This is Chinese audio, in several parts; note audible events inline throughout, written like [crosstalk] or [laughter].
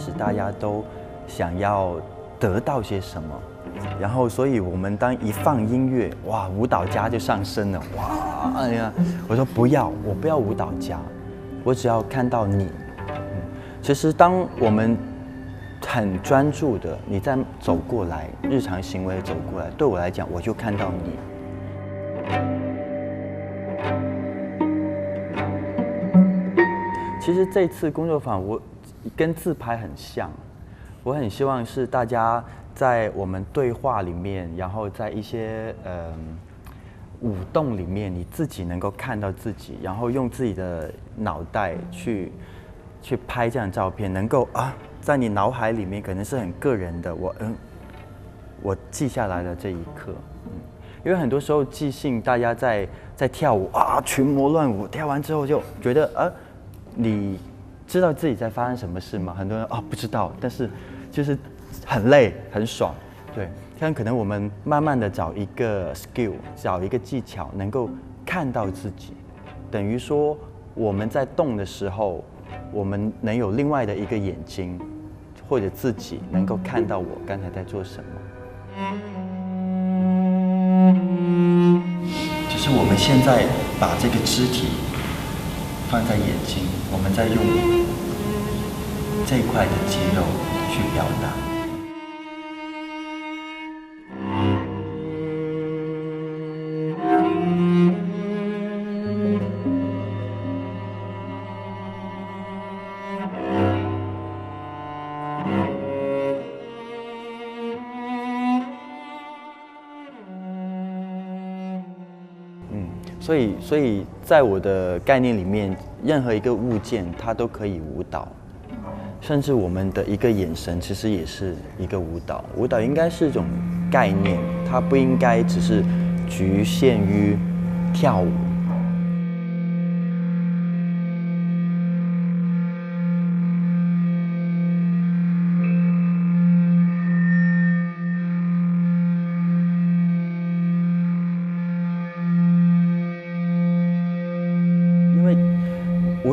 始大家都想要得到些什么，然后所以我们当一放音乐，哇，舞蹈家就上升了，哇，哎呀，我说不要，我不要舞蹈家，我只要看到你。其实当我们很专注的你在走过来，日常行为走过来，对我来讲，我就看到你。其实这次工作坊，我跟自拍很像，我很希望是大家在我们对话里面，然后在一些呃舞动里面，你自己能够看到自己，然后用自己的脑袋去去拍这样照片，能够啊。在你脑海里面可能是很个人的，我嗯，我记下来了这一刻，嗯，因为很多时候即兴，大家在在跳舞啊，群魔乱舞，跳完之后就觉得啊，你知道自己在发生什么事吗？很多人啊不知道，但是就是很累很爽，对，像可能我们慢慢的找一个 skill，找一个技巧，能够看到自己，等于说我们在动的时候。我们能有另外的一个眼睛，或者自己能够看到我刚才在做什么。就是我们现在把这个肢体放在眼睛，我们在用这块的肌肉去表达。所以，所以在我的概念里面，任何一个物件它都可以舞蹈，甚至我们的一个眼神其实也是一个舞蹈。舞蹈应该是一种概念，它不应该只是局限于跳舞。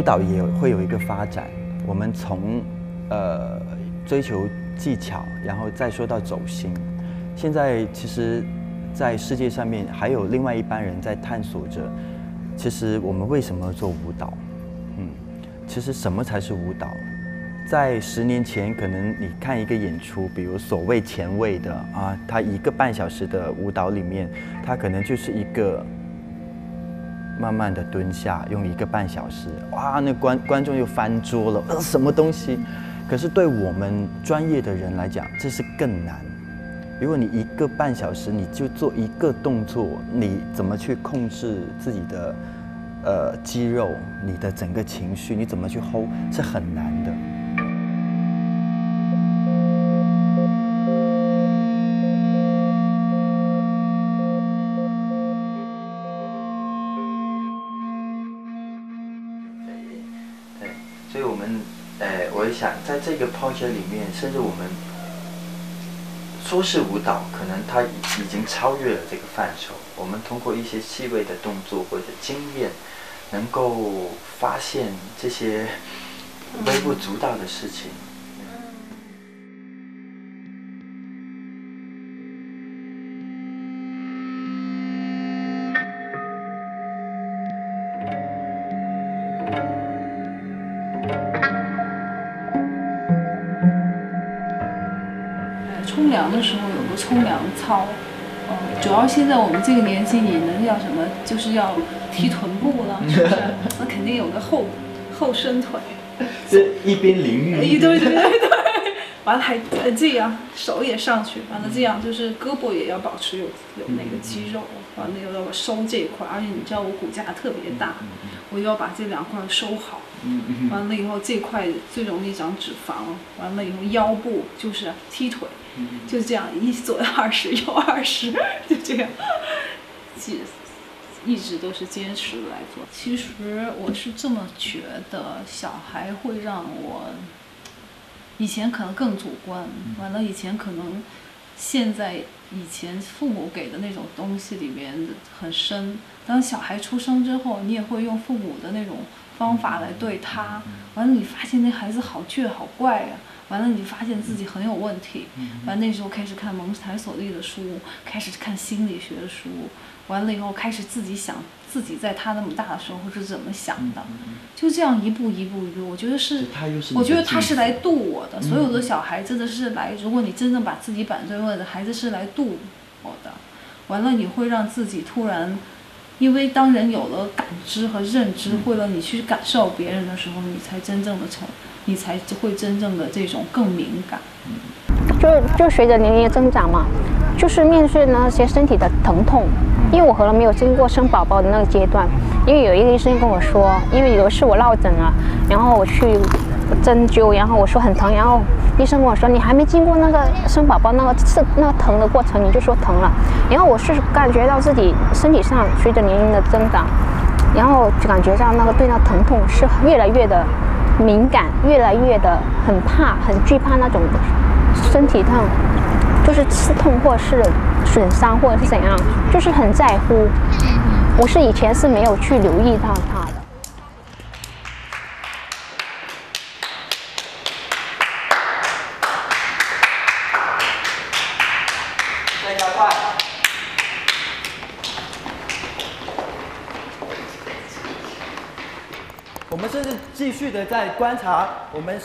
舞蹈也会有一个发展，我们从呃追求技巧，然后再说到走心。现在其实，在世界上面还有另外一班人在探索着，其实我们为什么做舞蹈？嗯，其实什么才是舞蹈？在十年前，可能你看一个演出，比如所谓前卫的啊，他一个半小时的舞蹈里面，他可能就是一个。慢慢的蹲下，用一个半小时，哇，那观观众又翻桌了，呃，什么东西？可是对我们专业的人来讲，这是更难。如果你一个半小时你就做一个动作，你怎么去控制自己的呃肌肉？你的整个情绪，你怎么去 hold？是很难这个 project 里面，甚至我们说是舞蹈，可能它已经超越了这个范畴。我们通过一些细微的动作或者经验，能够发现这些微不足道的事情。的时候有个冲凉操，嗯，主要现在我们这个年纪，你能要什么？就是要踢臀部了，是不是？[laughs] 那肯定有个后后伸腿，这一边淋浴，对对对对，完了还这样，手也上去，完了这样就是胳膊也要保持有有那个肌肉，完了又要收这一块，而且你知道我骨架特别大，我要把这两块收好，完了以后这块最容易长脂肪，完了以后腰部就是踢腿。就这样，一左二十，右二十，[laughs] 就这样，一一直都是坚持来做。其实我是这么觉得，小孩会让我以前可能更主观，完了以前可能现在以前父母给的那种东西里面很深。当小孩出生之后，你也会用父母的那种方法来对他，完了你发现那孩子好倔好怪呀，完了你发现自己很有问题，完那时候开始看蒙台梭利的书，开始看心理学的书，完了以后开始自己想自己在他那么大的时候是怎么想的，就这样一步一步一步，我觉得是，我觉得他是来渡我的，所有的小孩真的是来，如果你真正把自己摆在位的孩子是来渡我的，完了你会让自己突然。因为当人有了感知和认知，为了你去感受别人的时候，你才真正的成，你才会真正的这种更敏感。就就随着年龄的增长嘛，就是面对那些身体的疼痛，因为我可能没有经过生宝宝的那个阶段，因为有一个医生跟我说，因为有一次我落枕了，然后我去。针灸，然后我说很疼，然后医生跟我说你还没经过那个生宝宝那个刺那个疼的过程，你就说疼了。然后我是感觉到自己身体上随着年龄的增长，然后就感觉到那个对那疼痛是越来越的敏感，越来越的很怕、很惧怕那种身体上就是刺痛或是损伤或者是怎样，就是很在乎。我是以前是没有去留意到它。继续的在观察我们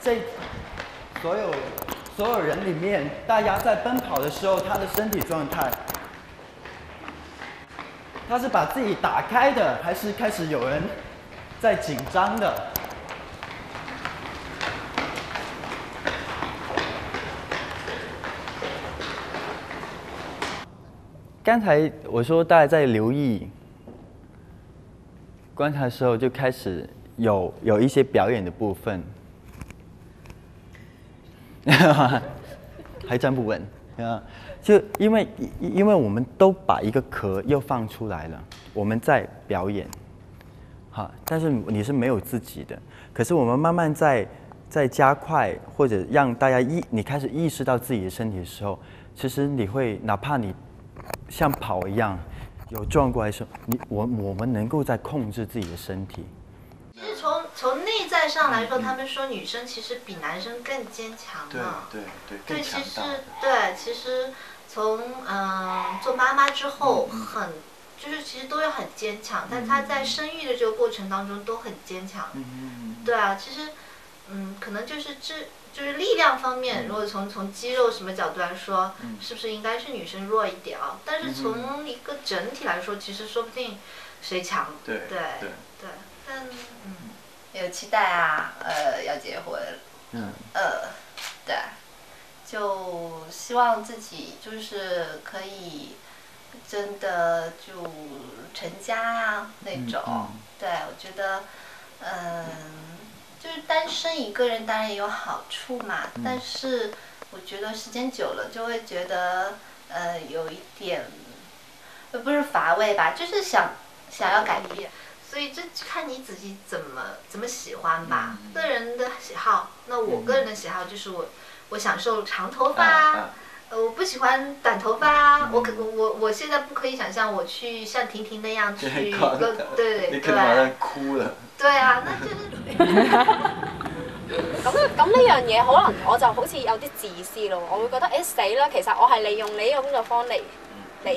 这所有所有人里面，大家在奔跑的时候，他的身体状态，他是把自己打开的，还是开始有人在紧张的？刚才我说大家在留意观察的时候，就开始。有有一些表演的部分，[laughs] 还站不稳啊！就因为因为我们都把一个壳又放出来了，我们在表演，好，但是你是没有自己的。可是我们慢慢在在加快或者让大家意你开始意识到自己的身体的时候，其实你会哪怕你像跑一样有撞过来时候，你我我们能够在控制自己的身体。从从内在上来说，他们说女生其实比男生更坚强嘛。对对对，对，其实对，其实从嗯做妈妈之后，很就是其实都要很坚强，但她在生育的这个过程当中都很坚强。嗯嗯对啊，其实嗯可能就是这就是力量方面，如果从从肌肉什么角度来说，是不是应该是女生弱一点啊？但是从一个整体来说，其实说不定谁强。对对对。但嗯，有期待啊，呃，要结婚，嗯，呃，对，就希望自己就是可以真的就成家啊那种，对我觉得，嗯，就是单身一个人当然也有好处嘛，但是我觉得时间久了就会觉得，呃，有一点，不是乏味吧，就是想想要改变。所以这看你自己怎么怎么喜欢吧，个人的喜好。那我个人的喜好就是我，我享受长头发，呃，我不喜欢短头发。我可我我现在不可以想象我去像婷婷那样去一个对对对。哭了。对啊，那就是。[laughs] 咁咁呢樣嘢可能我就好似有啲自私咯，我會覺得誒死啦，其實我係利用你呢個工作坊嚟嚟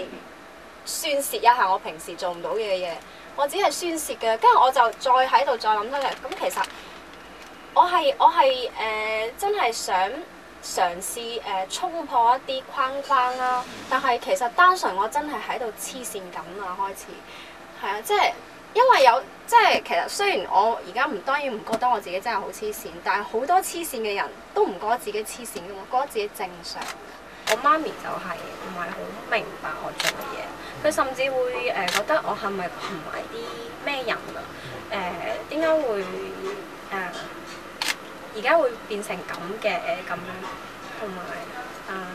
宣泄一下我平時做唔到嘅嘢。我只係宣泄嘅，跟住我就再喺度再諗多嘅。咁其實我係我係誒、真係想嘗試誒、呃、衝破一啲框框啦。但係其實單純我真係喺度黐線緊啊，開始係啊，即係因為有即係其實雖然我而家唔當然唔覺得我自己真係好黐線，但係好多黐線嘅人都唔覺得自己黐線嘅嘛，覺得自己正常。我媽咪就係唔係好明白我做嘅嘢。佢甚至會誒覺得我係咪唔係啲咩人啊？誒點解會誒而家會變成咁嘅咁樣？同埋啊，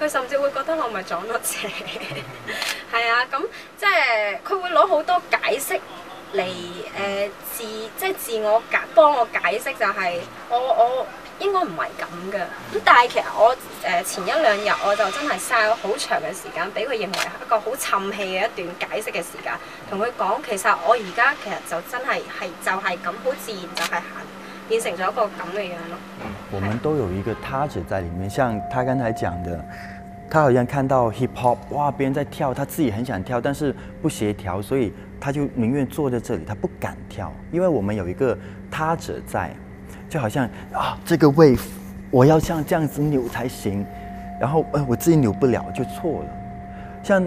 佢甚至會覺得我咪撞咗邪，[laughs] 係啊！咁即係佢會攞好多解釋嚟誒自即係自我解幫我解釋就係我我應該唔係咁嘅。咁但係其實我誒前一兩日我就真係嘥咗好長嘅時間，俾佢認為係一個好沉氣嘅一段解釋嘅時間，同佢講其實我而家其實就真係係就係咁，好自然就係行變成咗一個咁嘅樣咯。我們都有一個他者在裡面，像他剛才講的，他好像看到 hip hop，哇，別人在跳，他自己很想跳，但是不協調，所以他就寧願坐在這裡，他不敢跳，因為我們有一個他者在，就好像啊，这个 wave 我要像这样子扭才行，然后呃我自己扭不了就错了。像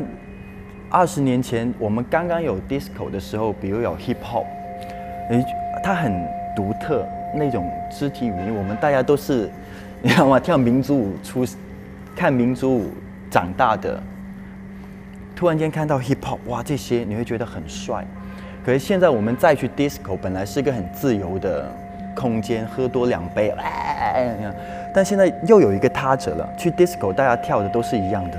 二十年前我们刚刚有 disco 的时候，比如有 hip hop，诶，它很独特。那种肢体语言，我们大家都是，你知道吗？跳民族舞出，看民族舞长大的，突然间看到 hip hop，哇，这些你会觉得很帅。可是现在我们再去 disco，本来是一个很自由的空间，喝多两杯，但现在又有一个他者了。去 disco，大家跳的都是一样的，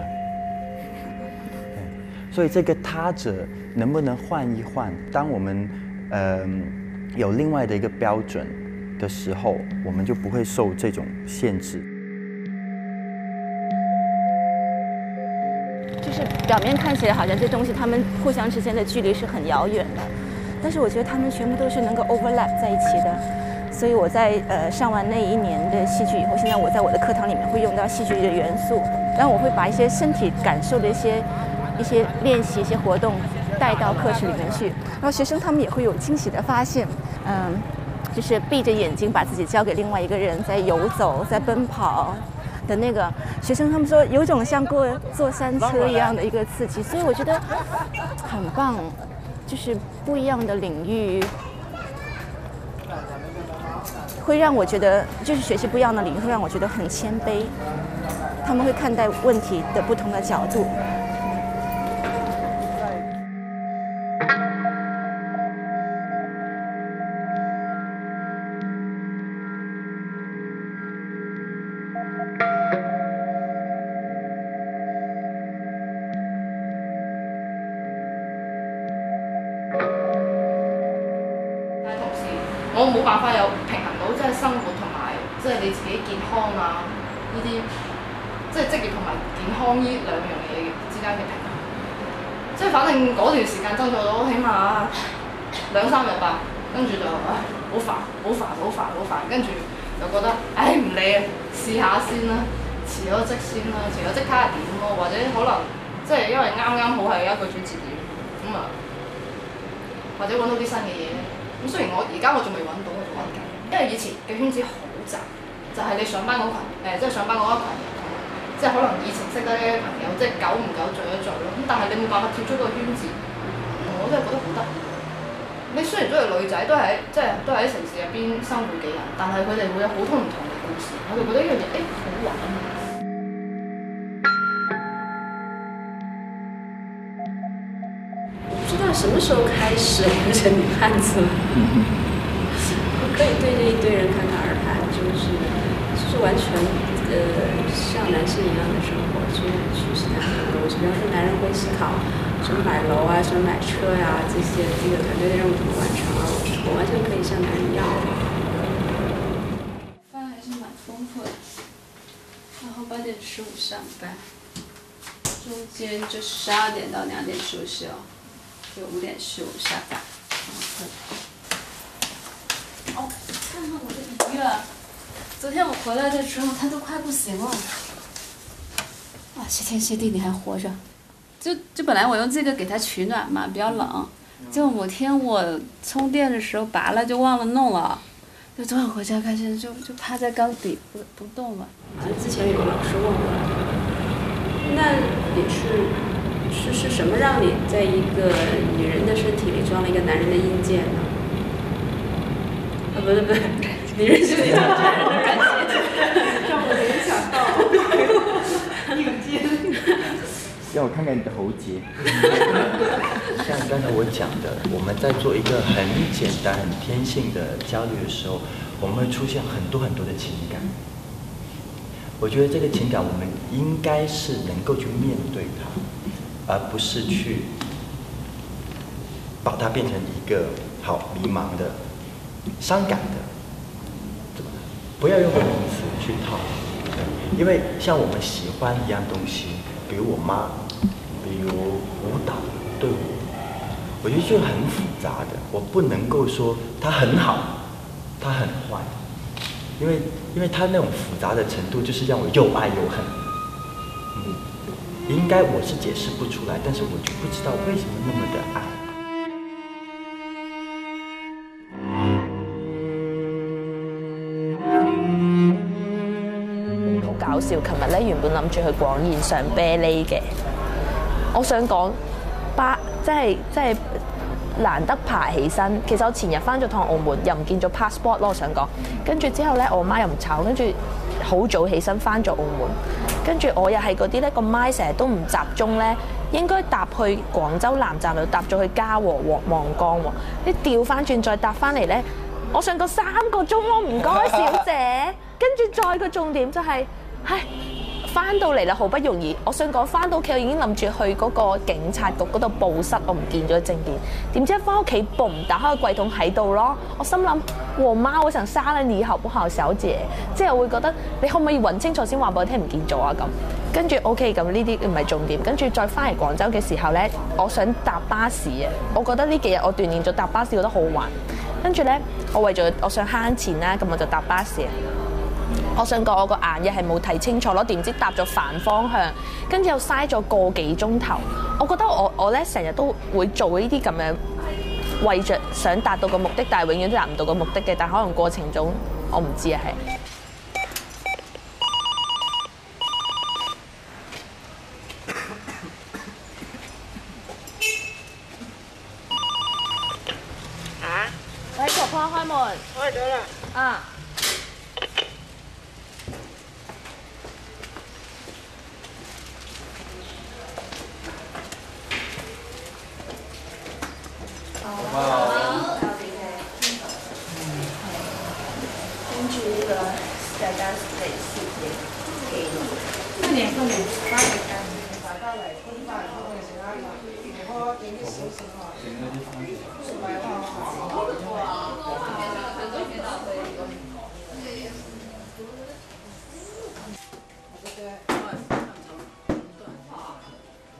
所以这个他者能不能换一换？当我们，嗯、有另外的一个标准。的时候，我们就不会受这种限制。就是表面看起来好像这东西，他们互相之间的距离是很遥远的，但是我觉得他们全部都是能够 overlap 在一起的。所以我在呃上完那一年的戏剧以后，现在我在我的课堂里面会用到戏剧的元素，然後我会把一些身体感受的一些一些练习、一些活动带到课室里面去，然后学生他们也会有惊喜的发现，嗯。就是闭着眼睛把自己交给另外一个人，在游走、在奔跑的那个学生，他们说有种像过坐山车一样的一个刺激，所以我觉得很棒，就是不一样的领域，会让我觉得就是学习不一样的领域，会让我觉得很谦卑，他们会看待问题的不同的角度。我冇辦法有平衡到即係生活同埋即係你自己健康啊呢啲，即係職業同埋呢兩樣嘢之間嘅平衡。即係反正嗰段時間爭取到起碼兩三日吧，跟住就唉好煩好煩好煩好煩，跟住就覺得唉唔理啊，試下先啦，辭咗職先啦，辭咗職睇下點咯，或者可能即係因為啱啱好係一個轉折點，咁啊或者揾到啲新嘅嘢。咁雖然我而家我仲未揾到，我仲揾緊，因為以前嘅圈子好窄，就係、你上班嗰羣，誒即係上班嗰一群人，即係可能以前識得呢啲朋友，即係久唔久聚一聚咯。咁但係你冇辦法跳出個圈子，我真係覺得好得意。你雖然都係女仔，都係喺即係都係喺城市入邊生活嘅人，但係佢哋會有好多唔同嘅故事，我就覺得呢樣嘢誒好玩。[laughs] 什麼時候開始變成女漢子了？[laughs] 我可以對着一堆人侃侃而談，就是就是完全呃像男性一样的生活，去去其他很多东西。比方说男人会思考什么买楼啊，什么买车呀、啊，這些這個團隊的任务怎么完成啊？我完全可以像男人一樣。飯還是蛮丰富的，然后八点十五上班，中间就十二点到两点休息哦。就五点十五下班。哦，看看我的鱼啊！昨天我回来的时候，它都快不行了。哇，谢天谢地你还活着！就就本来我用这个给它取暖嘛，比较冷。結果某天我充电的时候拔了，就忘了弄了。就昨晚回家開始就就趴在缸底不不动了。就之前有个老师问我，那你是。是是什么让你在一个女人的身体里装了一个男人的硬件呢？啊，不是不是，[laughs] 女人身體裝男人的軟件，讓我聯想到陰間。让我看看你的喉结。[laughs] 像刚才我讲的，我们在做一个很简单、很天性的交流的时候，我们会出现很多很多的情感。我觉得这个情感，我们应该是能够去面对它。而不是去把它变成一个好迷茫的、伤感的，不要用名词去套，因为像我们喜欢一样东西，比如我妈，如舞蹈，对我，我觉得就很复杂的，我不能够说它很好，它很坏，因为因为它那种复杂的程度，就是让我又爱又恨。应该我是解释不出来，但是我就不知道为什么那么的爱。好搞笑！琴日咧原本諗住去廣宴上啤梨嘅，我想講巴，即係即係難得爬起身。其實我前日翻咗趟澳門，又唔見咗 passport 咯。我想講，跟住之後咧，我媽又唔炒，跟住好早起身翻咗澳門。跟住我又係嗰啲咧，個麥成日都唔集中咧，應該搭去廣州南站度搭咗去嘉禾黃望江喎，你調翻轉再搭翻嚟咧，我上個三個鐘咯，唔該小姐。跟住再個重點就係，唉。翻到嚟啦，好不容易，我想講翻到屋企，我已經諗住去嗰個警察局嗰度報失，我唔見咗證件。點知翻屋企，嘣，打開個櫃桶喺度咯。我心諗，我媽，我想殺了你好不好，小姐？即係會覺得你可唔可以揾清楚先話俾我聽唔見咗啊？咁跟住 OK，咁呢啲唔係重點。跟住再翻嚟廣州嘅時候呢，我想搭巴士啊。我覺得呢幾日我鍛鍊咗搭巴士，覺得好玩。跟住呢，我為咗我想慳錢啦，咁我就搭巴士。我想講我個眼嘢係冇睇清楚咯，點知搭咗反方向，跟住又嘥咗個幾鐘頭。我覺得我我咧成日都會做呢啲咁樣，為着想達到個目的，但係永遠都達唔到個目的嘅。但可能過程中我唔知啊，係。啊！喂，婆婆開門。開咗啦。啊。跟住呢個大家嚟攝影記錄。歡迎歡迎，翻嚟㗎，大家嚟搬翻嚟幫我哋食啦，我影啲小食喎。整嗰啲番茄。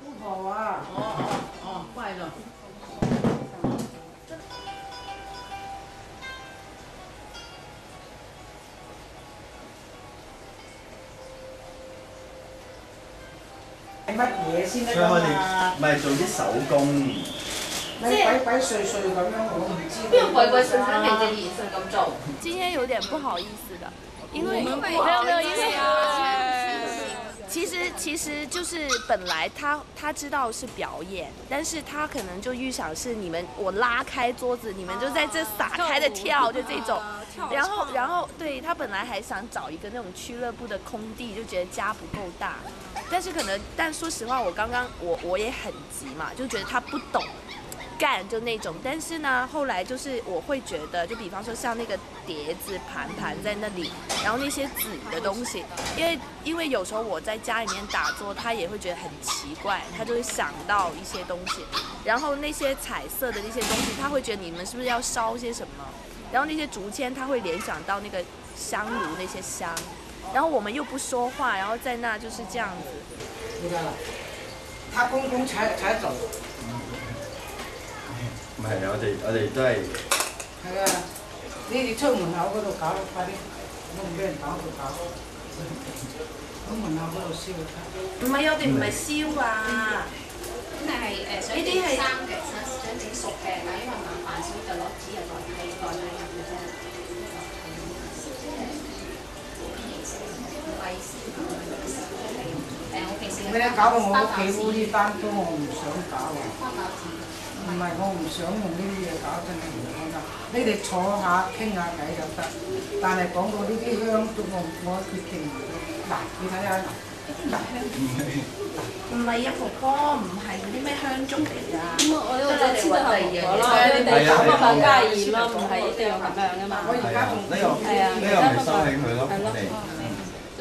唔係喎。好！乜嘢先得㗎嘛？咪做啲手工，你鬼鬼祟祟咁樣，我唔知。邊個鬼鬼祟祟係隻眼神咁做？今天有點不好意思的，因為我們沒有沒有，意思因為啊其實其實就是本來他他知道是表演，但是他可能就預想是你們我拉開桌子，你們就在這撒開的跳，就這種。然後然後對他本來還想找一個那種俱樂部的空地，就覺得家不夠大，但是可能但说实话，我刚刚我我也很急嘛，就觉得他不懂。干就那种，但是呢，后来就是我会觉得，就比方说像那个碟子盘盘在那里，然后那些纸的东西，因为因为有时候我在家里面打坐，他也会觉得很奇怪，他就会想到一些东西，然后那些彩色的那些东西，他会觉得你们是不是要烧些什么，然后那些竹签，他会联想到那个香炉那些香，然后我们又不说话，然后在那就是这样子。而家啦，他公公才才走。唔係我哋我哋都係。係啊，你哋出門口嗰度搞，快啲，都唔俾人搞到搞。喺門口嗰度燒唔係，我哋唔係燒啊。咁係誒想整生嘅，想想整熟嘅，但因為麻煩，所以就攞紙又代替代替你咧搞到我屋企烏哩單都我唔想搞啊！唔係我唔想用呢啲嘢搞，真係唔想搞。你哋坐下傾下偈就得，但係講到呢啲香燭我我決定唔到。嗱，你睇下嗱，唔係啊，婆婆，唔係嗰啲咩香燭嚟㗎。咁我我就知道係婆婆咯，你哋咁啊放加鹽咯，唔係一定要咁樣噶嘛。我而家仲係啊，呢個咪收起佢咯，係咯。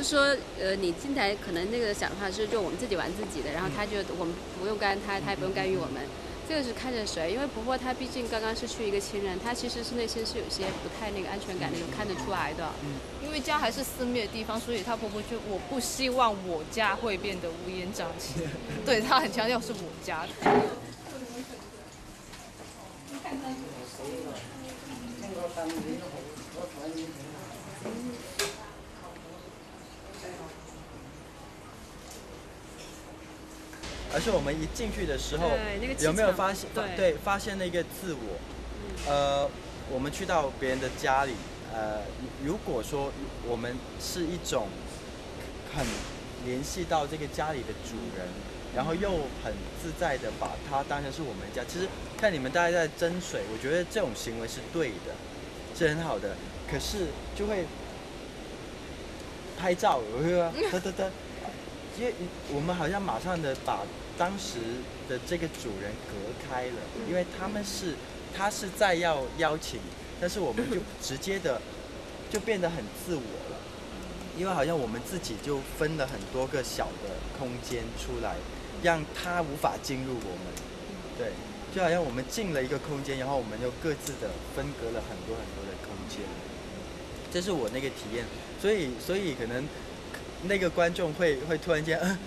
就說，呃，你进来可能那个想法是，就我们自己玩自己的，然后他就我们不用干他，他也不用干预我们。这个是看着谁，因为婆婆她毕竟刚刚是去一个亲人，她其实是内心是有些不太那个安全感那种看得出来的。因为家还是私密的地方，所以她婆婆就我不希望我家会变得乌烟瘴气。[laughs] 对她很强调是我家的。而是我们一进去的时候那个，有没有发现？对对，发现那个自我。呃，我们去到别人的家里，呃，如果说我们是一种很联系到这个家里的主人，然后又很自在的把它当成是我们家，其实看你们大家在争水，我觉得这种行为是对的，是很好的。可是就会拍照，我会说得得得，因为我们好像马上的把当时的这个主人隔开了，因为他们是他是在要邀请，但是我们就直接的就变得很自我了，因为好像我们自己就分了很多个小的空间出来，让他无法进入我们，对，就好像我们进了一个空间，然后我们又各自的分隔了很多很多的空间，这是我那个体验，所以所以可能那个观众会会突然间，嗯、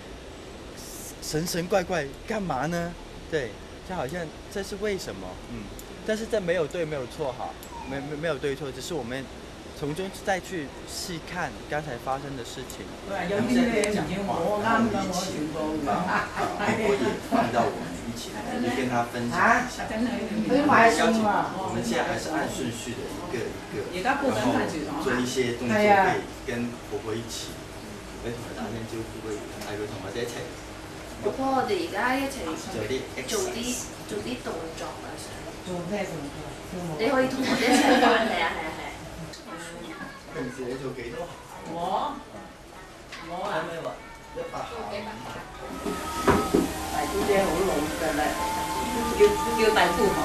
神神怪怪干嘛呢？对，就好像这是为什么？嗯，但是这没有对，没有错哈，没没没有对错，只是我们从中再去细看刚才发生的事情。有啲咩唔要我啱㗎，我全部我也放到我们一起来，也跟他分享一下。佢買餸喎。我们现在还是按顺序的一个一个，而家煲緊飯廚房做一些动作可以跟婆婆一起，可以同佢打聲招呼，可以嗌佢同我哋一齊婆婆，我哋而家一齊做啲做啲做啲動作啊！做咩動作？你可以同我哋一齊玩，係啊係啊係啊！平時你做幾多？我我啊，咩話？一百大姑姐好老㗎啦，叫叫大姑婆，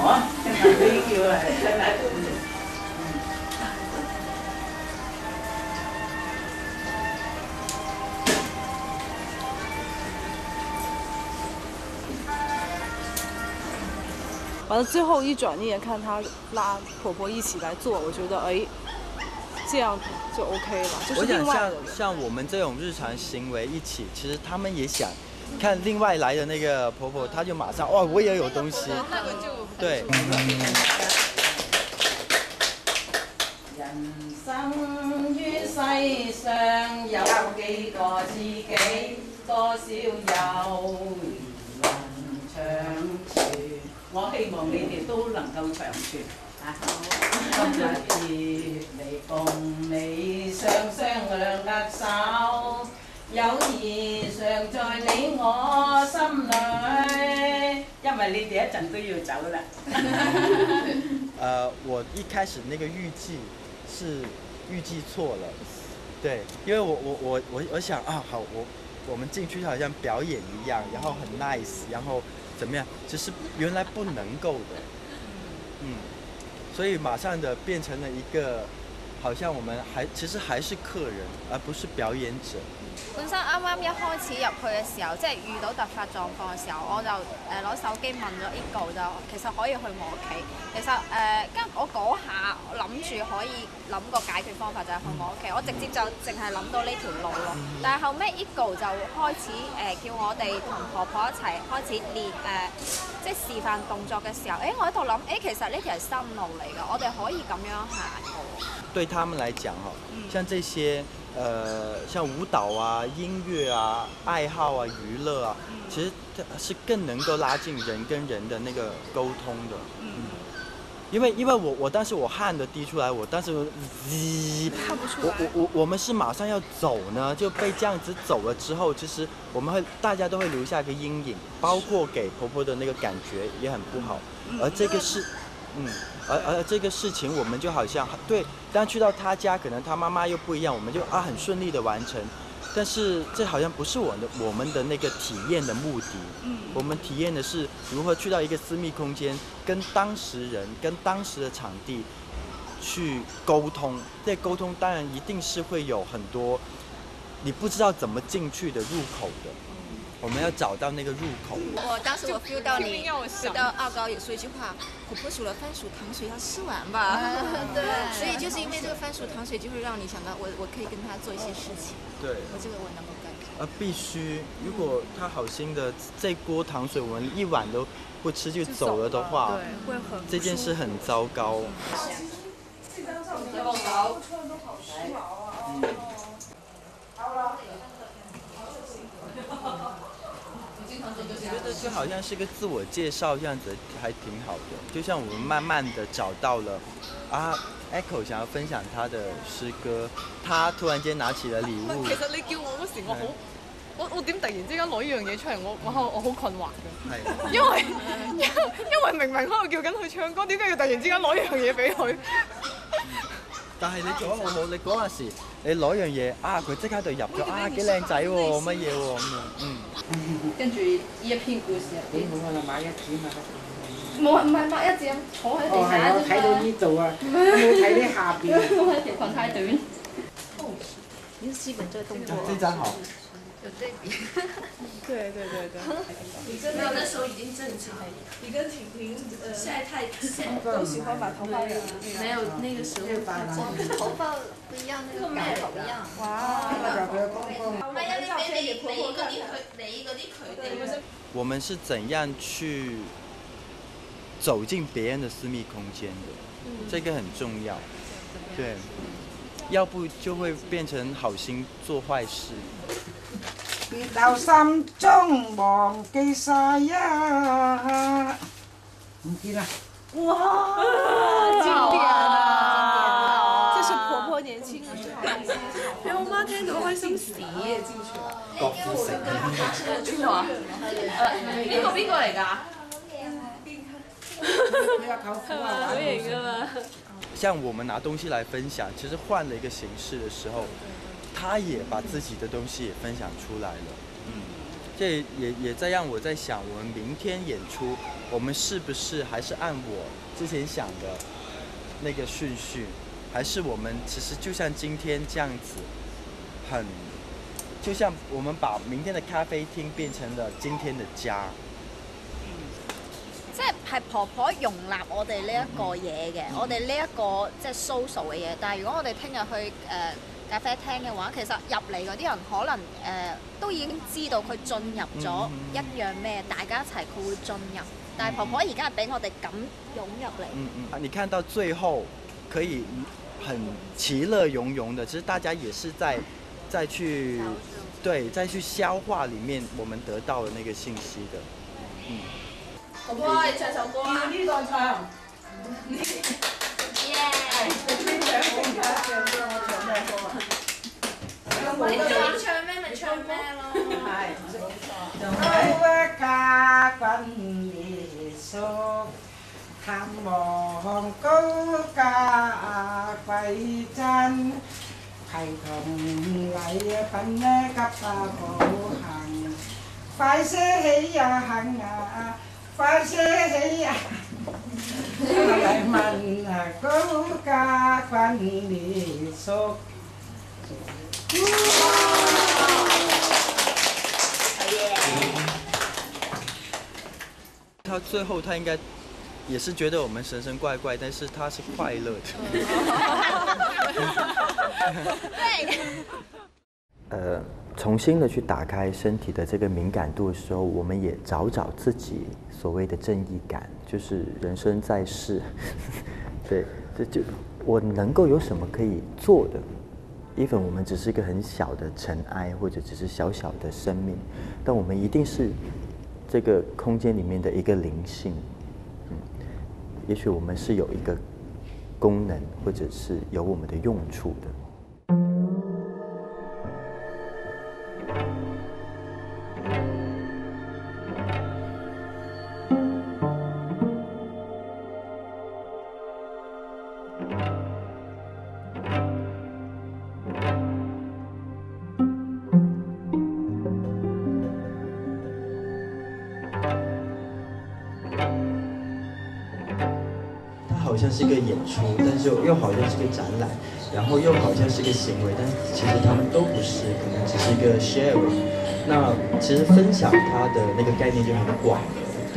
跟大姑叫大姑。完了最后一转念看她拉婆婆一起来做，我觉得哎，这样就 OK 了，就是我想像。像我们这种日常行为一起，其实他们也想看另外来的那个婆婆，她就马上哇，我也有东西，[laughs] 那个就對。人生於世上有幾個知己，多少友能長存。我希望你哋都能夠長存啊！今日結離共你雙雙兩握手，友誼常在你我心裏。因為你哋一陣都要走啦。[laughs] 呃，我一開始那個預計是預計錯了，對，因為我我我我我想啊，好，我我們進去好像表演一樣，然後很 nice，然後怎么样，其實原来不能够的，嗯，所以马上的变成了一个，好像我們還其實還是客人，而不是表演者。本身啱啱一開始入去嘅時候，即係遇到突發狀況嘅時候，我就誒攞、手機問咗 Eagle 就其實可以去我屋企。其實誒，跟、我嗰下諗住可以諗個解決方法就係去我屋企，我直接就淨係諗到呢條路咯。但係後尾 Eagle 就開始誒、叫我哋同婆婆一齊開始練誒、即係示範動作嘅時候，誒、我喺度諗，誒、其實呢條係新路嚟㗎，我哋可以咁樣行㗎喎。对他们来讲哈，像这些呃，像舞蹈啊、音乐啊、爱好啊、娱乐啊，其实它是更能够拉近人跟人的那个沟通的。嗯，因为因为我我当时我汗都滴出来，我当时咦，看不出来。我我我我们是马上要走呢，就被这样子走了之后，其实我们会大家都会留下一个阴影，包括给婆婆的那个感觉也很不好，而这个是。嗯，而而这个事情我们就好像对，但去到他家，可能他妈妈又不一样，我们就啊很顺利的完成，但是这好像不是我的我们的那个体验的目的。嗯，我们体验的是如何去到一个私密空间，跟当时人、跟当时的场地去沟通。这沟通当然一定是会有很多你不知道怎么进去的入口的。我们要找到那个入口。我当时我 feel 到你 feel 到傲高也说一句话，琥珀煮了番薯糖水要吃完吧？[laughs] 对所以就是因为这个番薯糖水，就会让你想到我我可以跟他做一些事情。对，我这个我能够感觉。呃，必须，如果他好心的这锅糖水我们一碗都不吃就走了的话，对会很这件事很糟糕。这张照片好穿的都好时髦啊！好了。我觉得就好像是个自我介绍这样子，还挺好的。就像我们慢慢的找到了啊，Echo 想要分享他的诗歌，他突然間拿起了禮物。[laughs] 其實你叫我嗰時，我好，我我點突然之間攞呢樣嘢出嚟，我我我我好困惑嘅。係。因為因 [laughs] 因為明明喺度叫緊佢唱歌，點解要突然之間攞呢樣嘢俾佢？但係你做得好好，你嗰陣時你攞樣嘢啊，佢即刻就入咗啊，幾靚仔喎，乜嘢喎咁樣，嗯。跟住呢一篇故事入邊，冇可能買一紙嘛？冇唔係抹一隻咁坐喺地下。我睇到呢度啊，我冇睇啲下邊。[laughs] 條裙太短。你是基本这个动作。非常好。有对比。[laughs] 对对对对。你真的那时候已经正常，你跟婷婷呃现在太现都喜欢把头发染，没有那个时候太正。头发不一样，那个感不一样。哇！我们是怎样去走进别人的私密空间的？这个很重要。对，要不就会变成好心做坏事。別留心中忘記晒啊！唔見啦。哇，经典啊！这是婆婆年轻的时候。哎，我媽聽到開心死啊！進去。郭富城。邊個啊？邊個邊個嚟㗎？好型啊嘛！像我們拿東西來分享，其實換了一個形式的時候，他也把自己的东西也分享出来了。嗯，这也也在让我在想，我们明天演出，我们是不是还是按我之前想的那个顺序，还是我们其实就像今天这样子，很，就像我们把明天的咖啡厅变成了今天的家。即係係婆婆容納我哋呢一個嘢嘅，我哋呢一個即係 social 嘅嘢。但係如果我哋聽日去誒、呃、咖啡廳嘅話，其實入嚟嗰啲人可能誒、呃、都已經知道佢進入咗一樣咩，大家一齊佢會進入。但係婆婆而家係俾我哋咁湧入嚟。嗯嗯，你看到最後可以很其樂融融的，其實大家也是在再去對再去消化裡面我們得到的那個信息的，嗯。婆婆，你唱首歌啊！呢個唱。耶！唱，咩？咪唱咩咯。系，冇錯。高家君夜宿，探望高家貴真，係同礼品呢急得好行，快些起呀行啊！快些起呀！他最后他应该也是觉得我们神神怪怪，但是他是快乐的。对。呃，重新的去打开身体的这个敏感度的时候，我们也找找自己所谓的正义感，就是人生在世，[laughs] 对，这就我能够有什么可以做的？even 我们只是一个很小的尘埃，或者只是小小的生命，但我们一定是这个空间里面的一个灵性。嗯，也许我们是有一个功能，或者是有我们的用处的。出，但是又好像是个展览，然后又好像是个行为，但其实他们都不是，可能只是一个 share。那其实分享它的那个概念就很广了，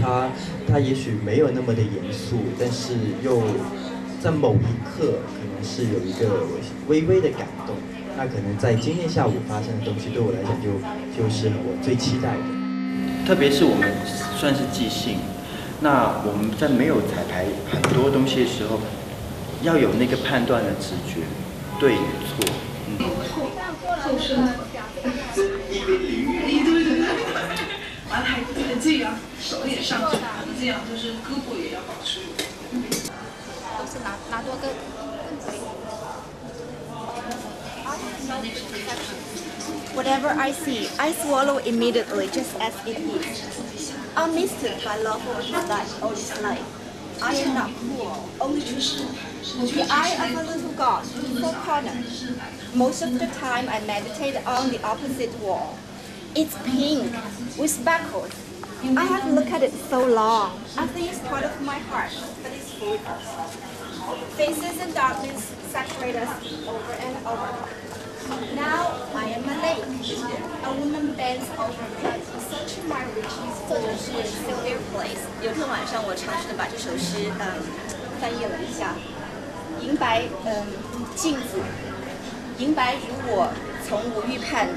它它也许没有那么的严肃，但是又在某一刻可能是有一个微微的感动。那可能在今天下午发生的东西，对我来讲就就是我最期待的。特别是我们算是即兴，那我们在没有彩排很多东西的时候，要有那个判断的直觉，对与错。嗯。后身。一堆一堆的，完了还这样，手也上去，了这样就是胳膊也要保持。都是拿拿多个。Whatever I see, I swallow immediately, just as it is. Unmisted by love for the life or this life. I am not poor, only true. The eye of a little god, four corners. Most of the time I meditate on the opposite wall. It's pink, with speckles. I have looked at it so long. I think it's part of my heart, but it's full Faces and darkness saturate us over and over. Now I am a lake. A woman bends over me, searching my riches. 作者是 Sylvia Place。有天晚上，我尝试的把这首诗嗯翻译了一下。银白嗯镜子，银白如我从无预判，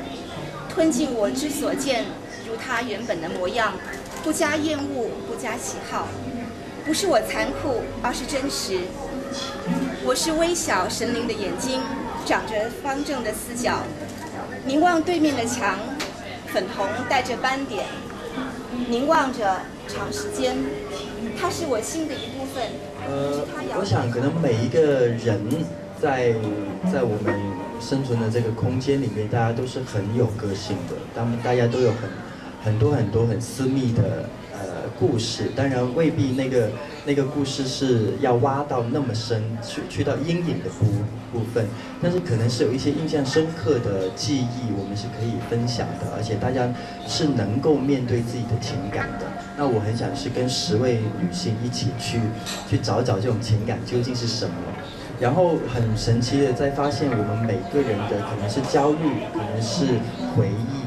吞进我之所见，如它原本的模样，不加厌恶，不加喜好。不是我残酷，而是真实。我是微小神灵的眼睛。长着方正的四角，凝望对面的墙，粉红带着斑点，凝望着长时间，它是我心的一部分。呃，我想可能每一个人在在我们生存的这个空间里面，大家都是很有个性的，当大家都有很很多很多很私密的呃。故事当然未必那个那个故事是要挖到那么深，去去到阴影的部部分，但是可能是有一些印象深刻的记忆，我们是可以分享的，而且大家是能够面对自己的情感的。那我很想是跟十位女性一起去去找找这种情感究竟是什么，然后很神奇的在发现我们每个人的可能是焦虑，可能是回忆。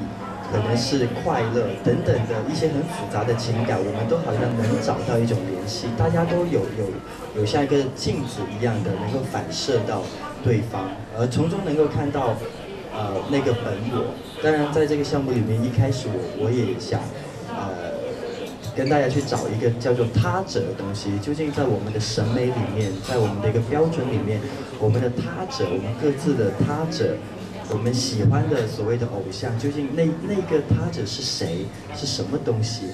可能是快乐等等的一些很复杂的情感，我们都好像能找到一种联系。大家都有有有像一个镜子一样的，能够反射到对方，而从中能够看到呃那个本我。当然，在这个项目里面，一开始我我也想呃跟大家去找一个叫做他者的东西。究竟在我们的审美里面，在我们的一个标准里面，我们的他者，我们各自的他者。我们喜欢的所谓的偶像，究竟那那个他者是谁？是什么东西？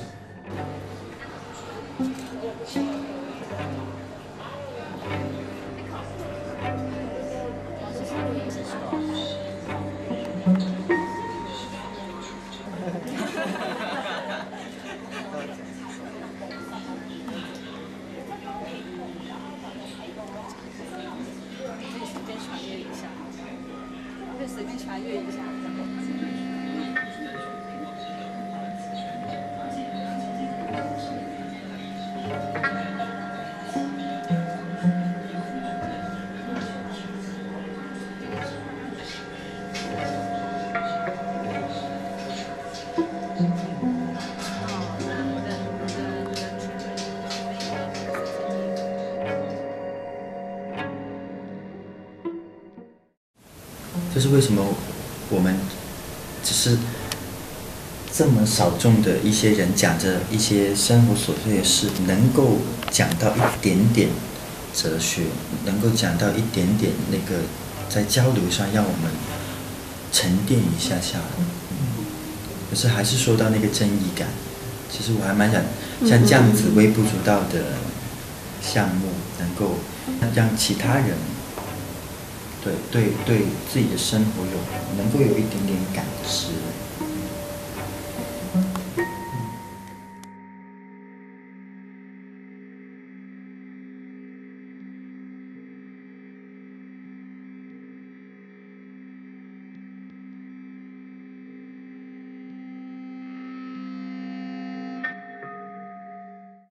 这是为什么？我们只是这么少众的一些人讲着一些生活琐碎的事，能够讲到一点点哲学，能够讲到一点点那个在交流上让我们沉淀一下下来。可是还是说到那个正义感，其实我还蛮想像这样子微不足道的项目，能够让其他人。对对对，自己的生活有能够有一点点感知。